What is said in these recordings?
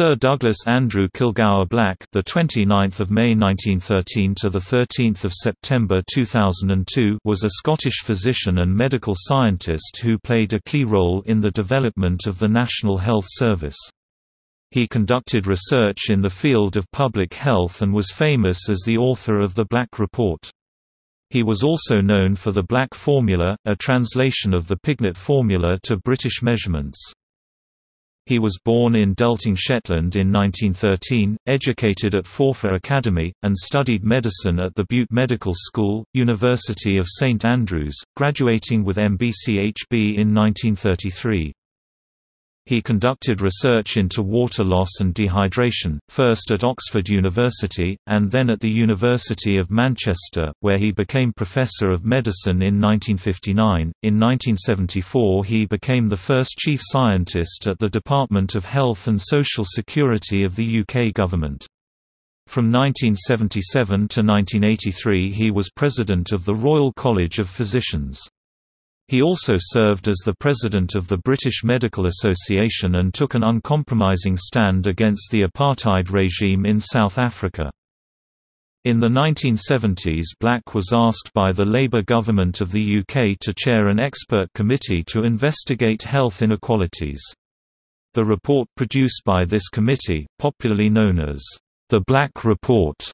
Sir Douglas Andrew Kilgour Black, the 29th of May 1913 to the 13th of September 2002, was a Scottish physician and medical scientist who played a key role in the development of the National Health Service. He conducted research in the field of public health and was famous as the author of the Black Report. He was also known for the Black Formula, a translation of the Pignet formula to British measurements. He was born in Delting, Shetland in 1913, educated at Forfar Academy, and studied medicine at the Bute Medical School, University of St Andrews, graduating with MBCHB in 1933. He conducted research into water loss and dehydration, first at Oxford University, and then at the University of Manchester, where he became Professor of Medicine in 1959. In 1974, he became the first Chief Scientist at the Department of Health and Social Security of the UK Government. From 1977 to 1983 he was President of the Royal College of Physicians. He also served as the president of the British Medical Association and took an uncompromising stand against the apartheid regime in South Africa. In the 1970s Black was asked by the Labour government of the UK to chair an expert committee to investigate health inequalities. The report produced by this committee, popularly known as the Black Report,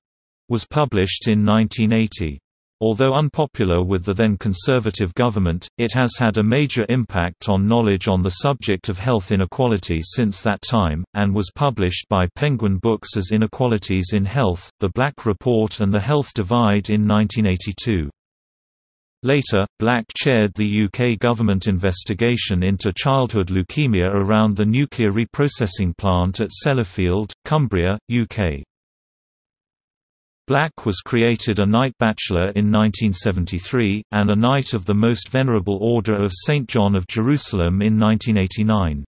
was published in 1980. Although unpopular with the then conservative government, it has had a major impact on knowledge on the subject of health inequality since that time, and was published by Penguin Books as Inequalities in Health, The Black Report and the Health Divide in 1982. Later, Black chaired the UK government investigation into childhood leukemia around the nuclear reprocessing plant at Sellafield, Cumbria, UK. Black was created a Knight Bachelor in 1973, and a Knight of the Most Venerable Order of St. John of Jerusalem in 1989.